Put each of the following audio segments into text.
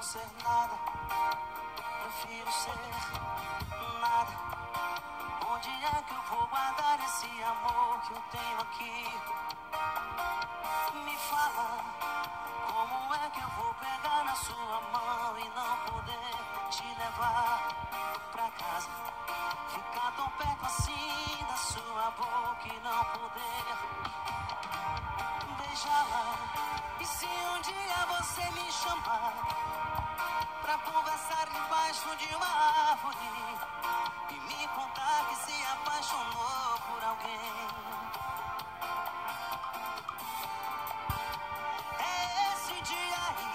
não ser nada, prefiro ser nada. Onde é que eu vou guardar esse amor que eu tenho aqui? Me fala, como é que eu vou pegar na sua mão e não poder te levar pra casa? Ficar tão perto assim da sua boca e não poder beijá-la. E se um dia você me chamar pra conversar debaixo de uma árvore e me contar que se apaixonou por alguém? É esse dia aí,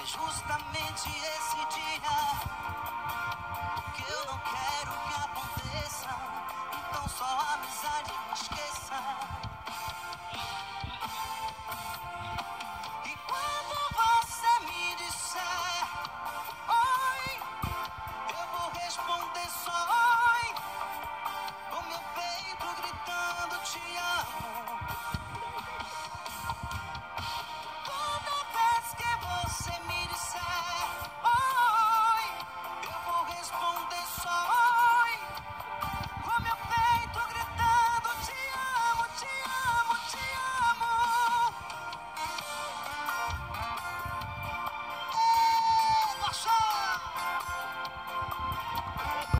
é justamente esse dia que eu não quero que aconteça. Então só a amizade me esqueça.